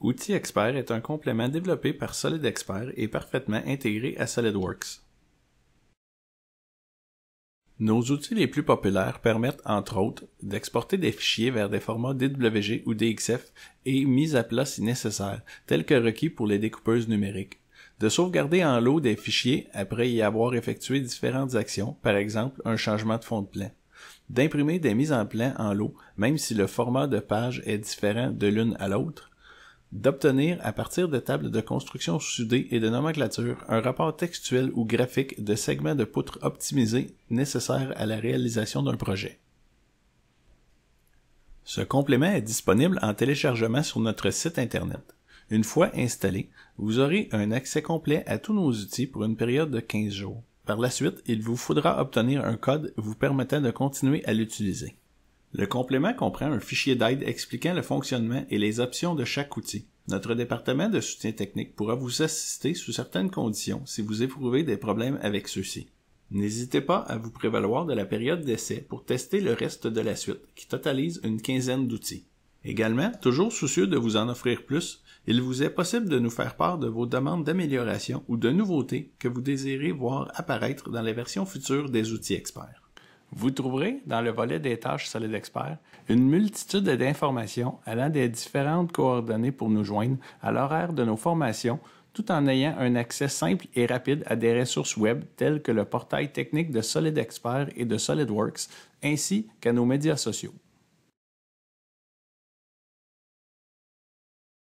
Outil Expert est un complément développé par Solid Expert et parfaitement intégré à SolidWorks. Nos outils les plus populaires permettent, entre autres, d'exporter des fichiers vers des formats DWG ou DXF et mis à plat si nécessaire, tels que requis pour les découpeuses numériques. De sauvegarder en lot des fichiers après y avoir effectué différentes actions, par exemple un changement de fond de plan. D'imprimer des mises en plan en lot, même si le format de page est différent de l'une à l'autre d'obtenir à partir de tables de construction soudées et de nomenclature un rapport textuel ou graphique de segments de poutres optimisés nécessaires à la réalisation d'un projet. Ce complément est disponible en téléchargement sur notre site Internet. Une fois installé, vous aurez un accès complet à tous nos outils pour une période de 15 jours. Par la suite, il vous faudra obtenir un code vous permettant de continuer à l'utiliser. Le complément comprend un fichier d'aide expliquant le fonctionnement et les options de chaque outil. Notre département de soutien technique pourra vous assister sous certaines conditions si vous éprouvez des problèmes avec ceux-ci. N'hésitez pas à vous prévaloir de la période d'essai pour tester le reste de la suite, qui totalise une quinzaine d'outils. Également, toujours soucieux de vous en offrir plus, il vous est possible de nous faire part de vos demandes d'amélioration ou de nouveautés que vous désirez voir apparaître dans les versions futures des outils experts. Vous trouverez dans le volet des tâches Solid Expert une multitude d'informations allant des différentes coordonnées pour nous joindre à l'horaire de nos formations tout en ayant un accès simple et rapide à des ressources web telles que le portail technique de Solid Expert et de SolidWorks ainsi qu'à nos médias sociaux.